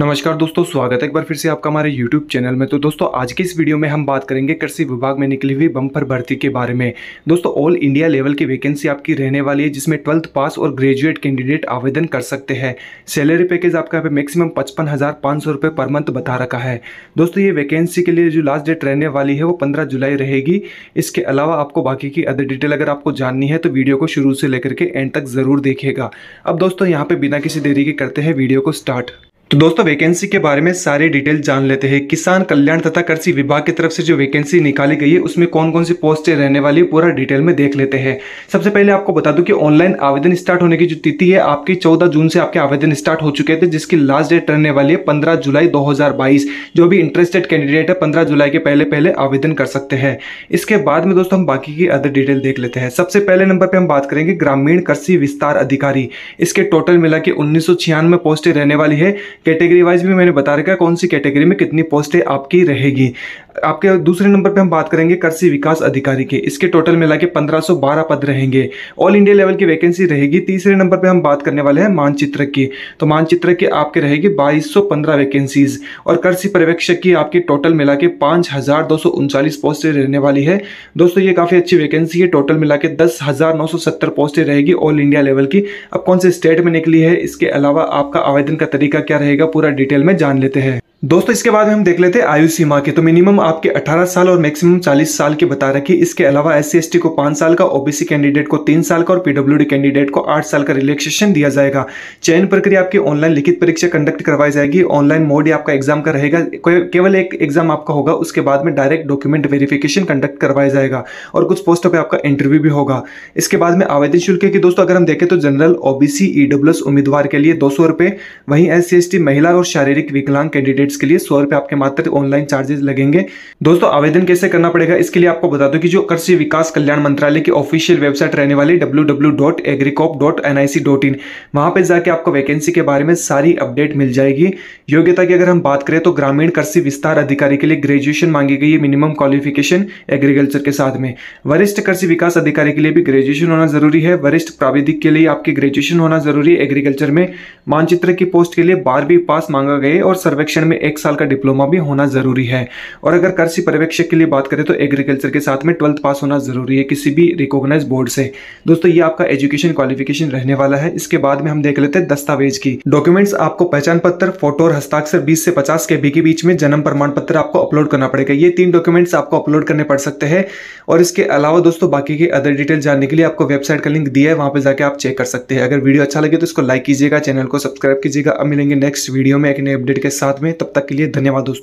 नमस्कार दोस्तों, स्वागत है एक बार फिर से आपका हमारे YouTube चैनल में। तो दोस्तों, आज के इस वीडियो में हम बात करेंगे कृषि विभाग में निकली हुई बम्पर भर्ती के बारे में। दोस्तों ऑल इंडिया लेवल की वैकेंसी आपकी रहने वाली है, जिसमें ट्वेल्थ पास और ग्रेजुएट कैंडिडेट आवेदन कर सकते हैं। सैलरी पैकेज आपका यहाँ पे मैक्सिमम पचपन हज़ार पाँच सौ रुपये पर मंथ बता रखा है। दोस्तों, ये वैकेंसी के लिए जो लास्ट डेट रहने वाली है, वो पंद्रह जुलाई रहेगी। इसके अलावा आपको बाकी की अदर डिटेल अगर आपको जाननी है तो वीडियो को शुरू से लेकर के एंड तक ज़रूर देखेगा अब दोस्तों, यहाँ पे बिना किसी देरी के करते हैं, वीडियो को स्टार्ट तो दोस्तों वैकेंसी के बारे में सारी डिटेल जान लेते हैं। किसान कल्याण तथा कृषि विभाग की तरफ़ से जो वैकेंसी निकाली गई है, उसमें कौन कौन सी पोस्टें रहने वाली है, पूरा डिटेल में देख लेते हैं। सबसे पहले आपको बता दूँ कि ऑनलाइन आवेदन स्टार्ट होने की जो तिथि है, आपकी चौदह जून से आपके आवेदन स्टार्ट हो चुके थे, जिसकी लास्ट डेट रहने वाली है पंद्रह जुलाई दो हज़ार बाईस। जो भी इंटरेस्टेड कैंडिडेट है, पंद्रह जुलाई के पहले पहले आवेदन कर सकते हैं। इसके बाद में दोस्तों, हम बाकी की अदर डिटेल देख लेते हैं। सबसे पहले नंबर पर हम बात करेंगे ग्रामीण कृषि विस्तार अधिकारी। इसके टोटल मिला के उन्नीस पोस्टें रहने वाली है कैटेगरी वाइज भी मैंने बता रखा है कौन सी कैटेगरी में कितनी पोस्टें आपकी रहेगी। आपके दूसरे नंबर पे हम बात करेंगे कृषि विकास अधिकारी के। इसके टोटल मिला के पंद्रह पद रहेंगे। ऑल इंडिया लेवल की वैकेंसी रहेगी। तीसरे नंबर पे हम बात करने वाले हैं मानचित्र की। तो मानचित्र की आपके रहेगी बाईस वैकेंसीज और कृषि पर्यवेक्षक की आपकी टोटल मिला के पाँच हज़ार पोस्टें रहने वाली है। दोस्तों, ये काफ़ी अच्छी वैकेंसी है। टोटल मिला के दस पोस्टें रहेगी ऑल इंडिया लेवल की। अब कौन से स्टेट में निकली है? इसके अलावा आपका आवेदन का तरीका क्या रहेगा? पूरा डिटेल में जान लेते हैं। दोस्तों, इसके बाद हम देख लेते हैं आयु सीमा के। तो मिनिमम आपके 18 साल और मैक्सिमम 40 साल के बता रखी इसके अलावा एस सी को 5 साल का ओबीसी कैंडिडेट को 3 साल का और पीडब्ल्यूडी कैंडिडेट को 8 साल का रिलैक्सेशन दिया जाएगा। चयन प्रक्रिया आपकी ऑनलाइन लिखित परीक्षा कंडक्ट करवाई जाएगी। ऑनलाइन मोड ही आपका एग्ज़ाम का रहेगा। केवल एक एग्ज़ाम आपका होगा, उसके बाद में डायरेक्ट डॉक्यूमेंट वेरिफिकेशन कंडक्ट करवाया जाएगा और कुछ पोस्टों पर आपका इंटरव्यू भी होगा। इसके बाद में आवेदन शुल्क की दोस्तों, अगर हम देखें तो जनरल ओबीसी ईडब्ल्यूएस उम्मीदवार के लिए दो सौ वहीं एस महिला और शारीरिक विकलांग कैंडिडेट्स के लिए सौ आपके मात्र ऑनलाइन चार्जेस लगेंगे। दोस्तों, आवेदन कैसे करना पड़ेगा, इसके लिए आपको बता दो कि जो कृषि विकास कल्याण मंत्रालय की ऑफिशियल वेबसाइट रहने वाली इन वहाँ पर जाके आपको वैकेंसी के बारे में सारी अपडेट मिल जाएगी। योग्यता की अगर हम बात करें तो ग्रामीण कृषि विस्तार अधिकारी के लिए ग्रेजुएशन मांगी गई है मिनिमम क्वालिफिकेशन एग्रीकल्चर के साथ में। वरिष्ठ कृषि विकास अधिकारी के लिए भी ग्रेजुएशन होना ज़रूरी है। वरिष्ठ प्राविधिक के लिए आपकी ग्रेजुएशन होना ज़रूरी है। एग्रीकल्चर में मानचित्र की पोस्ट के लिए बारहवीं पास मांगा गया और सर्वेक्षण में एक साल का डिप्लोमा भी होना ज़रूरी है। और अगर कृषि पर्यवेक्षक के लिए बात करें तो एग्रीकल्चर के साथ में ट्वेल्थ पास होना ज़रूरी है किसी भी रिकॉग्नाइज बोर्ड से। दोस्तों, ये आपका एजुकेशन क्वालिफिकेशन रहने वाला है। इसके बाद में हम देख लेते हैं दस्तावेज़ की। डॉक्यूमेंट्स आपको पहचान पत्र फ़ोटो और हस्ताक्षर बीस से पचास के बी के बीच में जन्म प्रमाण पत्र आपको अपलोड करना पड़ेगा। ये तीन डॉक्यूमेंट्स आपको अपलोड करने पड़ सकते हैं। और इसके अलावा दोस्तों, बाकी के अदर डिटेल जानने के लिए आपको वेबसाइट का लिंक दिया है। वहाँ पर जाकर आप चेक कर सकते हैं। अगर वीडियो अच्छा लगे तो इसको लाइक कीजिएगा चैनल को सब्सक्राइब कीजिएगा। अब मिलेंगे नेक्स्ट वीडियो में एक नए अपडेट के साथ में। तब तक के लिए धन्यवाद दोस्तों।